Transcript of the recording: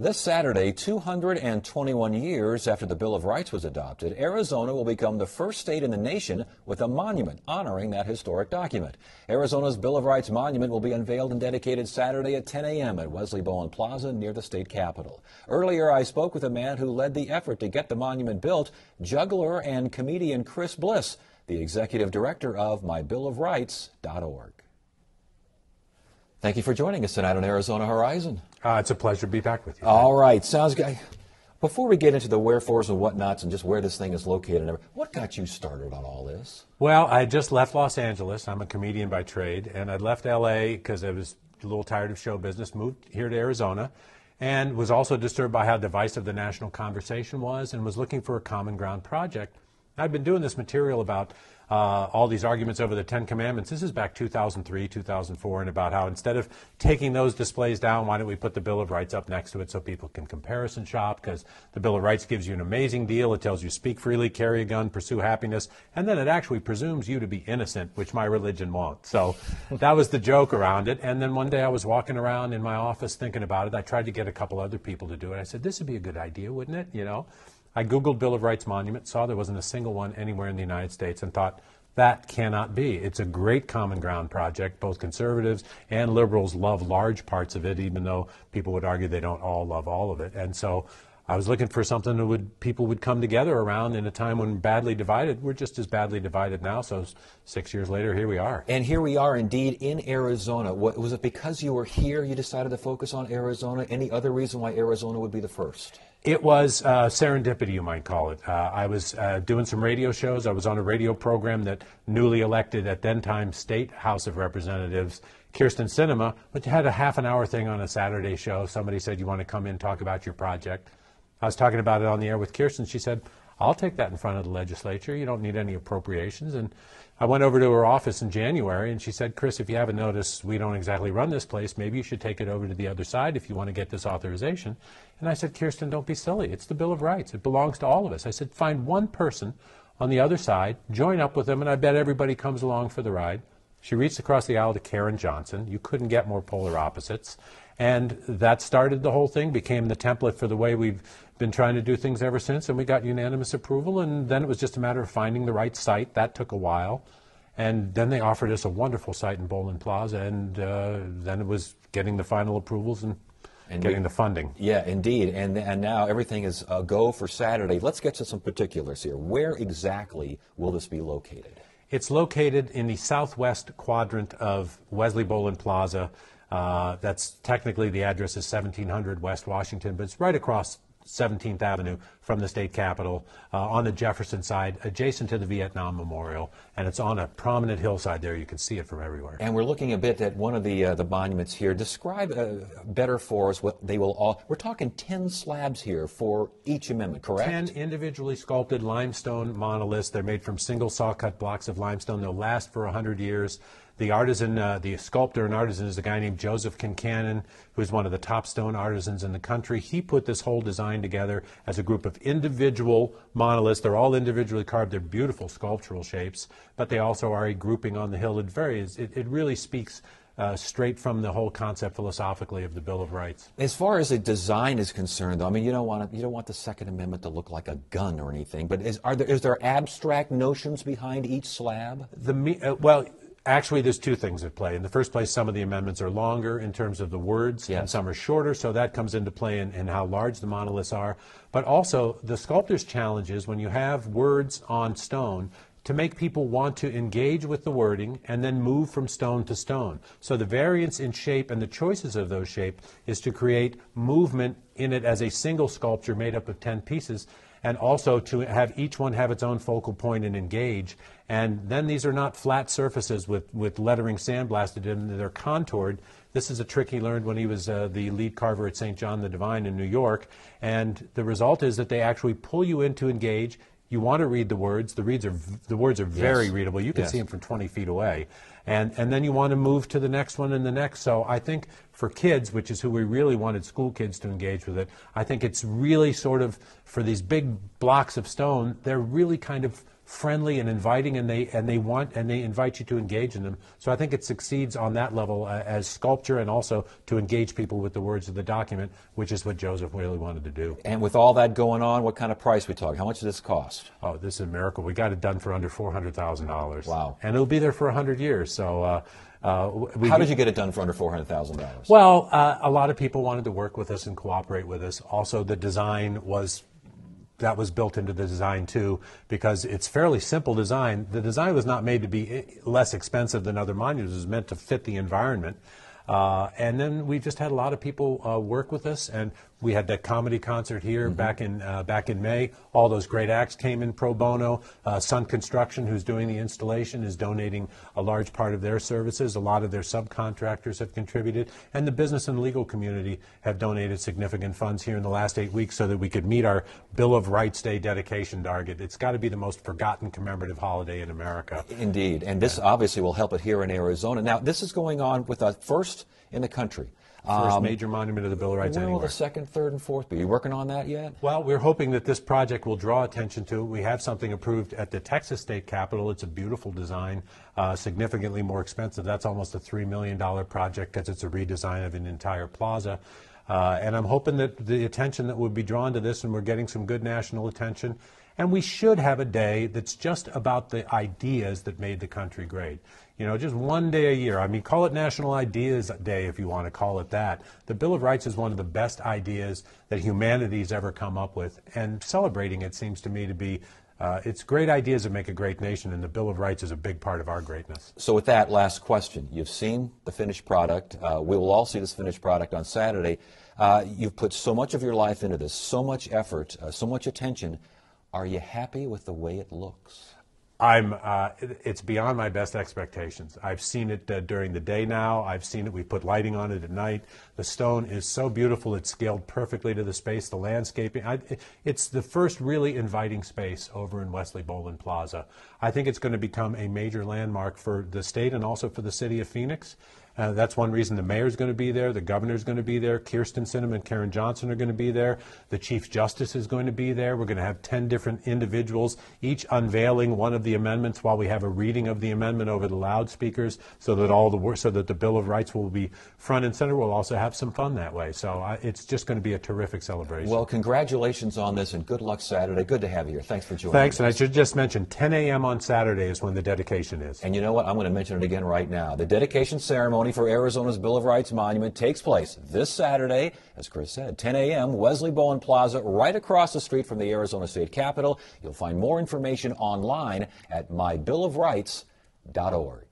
This Saturday, 221 years after the Bill of Rights was adopted, Arizona will become the first state in the nation with a monument honoring that historic document. Arizona's Bill of Rights monument will be unveiled and dedicated Saturday at 10 a.m. at Wesley Bolin Plaza near the state capitol. Earlier, I spoke with a man who led the effort to get the monument built, juggler and comedian Chris Bliss, the executive director of MyBillOfRights.org. Thank you for joining us tonight on Arizona Horizon. Uh, it's a pleasure to be back with you. All right, sounds good. Before we get into the wherefores and whatnots and just where this thing is located, what got you started on all this? Well, I just left Los Angeles. I'm a comedian by trade, and I left LA because I was a little tired of show business, moved here to Arizona, and was also disturbed by how divisive the national conversation was and was looking for a common ground project. I'd been doing this material about uh, all these arguments over the Ten Commandments. This is back 2003, 2004, and about how instead of taking those displays down, why don't we put the Bill of Rights up next to it so people can comparison shop? Because the Bill of Rights gives you an amazing deal. It tells you speak freely, carry a gun, pursue happiness, and then it actually presumes you to be innocent, which my religion won't. So that was the joke around it. And then one day I was walking around in my office thinking about it. I tried to get a couple other people to do it. I said, this would be a good idea, wouldn't it? You know? I Googled Bill of Rights monument, saw there wasn't a single one anywhere in the United States, and thought, that cannot be. It's a great common ground project. Both conservatives and liberals love large parts of it, even though people would argue they don't all love all of it. And so I was looking for something that would people would come together around in a time when badly divided. We're just as badly divided now. So six years later, here we are. And here we are, indeed, in Arizona. What, was it because you were here you decided to focus on Arizona? Any other reason why Arizona would be the first? It was uh, serendipity, you might call it. Uh, I was uh, doing some radio shows. I was on a radio program that newly elected at then time state House of Representatives Kyrsten Sinema, which had a half an hour thing on a Saturday show. Somebody said, You want to come in and talk about your project? I was talking about it on the air with Kyrsten. She said, I'll take that in front of the legislature. You don't need any appropriations. And I went over to her office in January and she said, Chris, if you haven't noticed, we don't exactly run this place. Maybe you should take it over to the other side if you want to get this authorization. And I said, Kyrsten, don't be silly. It's the Bill of Rights. It belongs to all of us. I said, find one person on the other side, join up with them, and I bet everybody comes along for the ride. She reached across the aisle to Karen Johnson. You couldn't get more polar opposites. And that started the whole thing, became the template for the way we've been trying to do things ever since. And we got unanimous approval. And then it was just a matter of finding the right site. That took a while. And then they offered us a wonderful site in Bolin Plaza. And uh, then it was getting the final approvals and and getting we, the funding. Yeah, indeed. And, and now everything is a go for Saturday. Let's get to some particulars here. Where exactly will this be located? It's located in the southwest quadrant of Wesley Bolin Plaza. Uh, that's technically the address is 1700 West Washington, but it's right across 17th Avenue from the state capitol uh, on the Jefferson side, adjacent to the Vietnam Memorial, and it's on a prominent hillside there. You can see it from everywhere. And we're looking a bit at one of the uh, the monuments here. Describe uh, better for us what they will all. We're talking 10 slabs here for each amendment, correct? 10 individually sculpted limestone monoliths. They're made from single saw cut blocks of limestone. They'll last for 100 years. The artisan, uh, the sculptor and artisan is a guy named Joseph Kincannon, who's one of the top stone artisans in the country. He put this whole design together as a group of individual monoliths. They're all individually carved. They're beautiful sculptural shapes, but they also are a grouping on the hill. It varies. It, it really speaks uh, straight from the whole concept philosophically of the Bill of Rights. As far as the design is concerned, though, I mean, you don't want to, you don't want the Second Amendment to look like a gun or anything. But is, are there is there abstract notions behind each slab? The uh, well, Actually, there's two things at play. In the first place, some of the amendments are longer in terms of the words, yes. and some are shorter, so that comes into play in, in, how large the monoliths are. But also, the sculptor's challenge is when you have words on stone, to make people want to engage with the wording and then move from stone to stone. So the variance in shape and the choices of those shapes is to create movement in it as a single sculpture made up of 10 pieces and also to have each one have its own focal point and engage. And then these are not flat surfaces with, with lettering sandblasted in, they're contoured. This is a trick he learned when he was uh, the lead carver at St. John the Divine in New York. And the result is that they actually pull you in to engage. You want to read the words. The, reads are, the words are very yes. readable. You can yes. see them from 20 feet away. And, and then you want to move to the next one and the next. So I think for kids, which is who we really wanted school kids to engage with it, I think it's really sort of, for these big blocks of stone, they're really kind of friendly and inviting, and they and they want and they invite you to engage in them. So I think it succeeds on that level uh, as sculpture, and also to engage people with the words of the document, which is what Joseph really wanted to do. And with all that going on, what kind of price we talk? How much does this cost? Oh, this is a miracle. We got it done for under four hundred thousand dollars. Wow! And it'll be there for hundred years. So. Uh, uh, How did you get it done for under $400,000? Well, uh, a lot of people wanted to work with us and cooperate with us. Also, the design was that was built into the design too because it's fairly simple design. The design was not made to be less expensive than other monuments. It was meant to fit the environment. Uh, and then we just had a lot of people uh, work with us, and we had that comedy concert here mm-hmm. back in uh, back in May. All those great acts came in pro bono. Uh, Sun Construction, who's doing the installation, is donating a large part of their services. A lot of their subcontractors have contributed, and the business and legal community have donated significant funds here in the last eight weeks so that we could meet our Bill of Rights Day dedication target. It's got to be the most forgotten commemorative holiday in America. Indeed, and this obviously will help it here in Arizona. Now, this is going on with us first in the country. First um, major monument of the Bill of Rights when anywhere. will the second, third, and fourth be? Are you working on that yet? Well, we're hoping that this project will draw attention to. We have something approved at the Texas State Capitol. It's a beautiful design, uh, significantly more expensive. That's almost a $3 million project because it's a redesign of an entire plaza. Uh, and I'm hoping that the attention that would be drawn to this, and we're getting some good national attention, and we should have a day that's just about the ideas that made the country great. You know, just one day a year. I mean, call it National Ideas Day if you want to call it that. The Bill of Rights is one of the best ideas that humanity's ever come up with, and celebrating it seems to me to be uh, it's great ideas that make a great nation, and the Bill of Rights is a big part of our greatness. So, with that last question, you've seen the finished product. Uh, we will all see this finished product on Saturday. Uh, you've put so much of your life into this, so much effort, uh, so much attention. Are you happy with the way it looks? I'm. Uh, it's beyond my best expectations. I've seen it uh, during the day now. I've seen it. We put lighting on it at night. The stone is so beautiful. It's scaled perfectly to the space. The landscaping. I, it's the first really inviting space over in Wesley Bolin Plaza. I think it's going to become a major landmark for the state and also for the city of Phoenix. Uh, that's one reason the mayor's going to be there, the governor's going to be there, Kyrsten Sinema and Karen Johnson are going to be there, the chief justice is going to be there. We're going to have 10 different individuals, each unveiling one of the amendments while we have a reading of the amendment over the loudspeakers so that all the so that the Bill of Rights will be front and center. We'll also have some fun that way. So uh, it's just going to be a terrific celebration. Well, congratulations on this and good luck Saturday. Good to have you here. Thanks for joining Thanks. Us. And I should just mention 10 a.m. on Saturday is when the dedication is. And you know what? I'm going to mention it again right now. The dedication ceremony ceremony for Arizona's Bill of Rights monument takes place this Saturday, as Chris said, 10 a.m., Wesley Bolin Plaza, right across the street from the Arizona State Capitol. You'll find more information online at mybillofrights.org.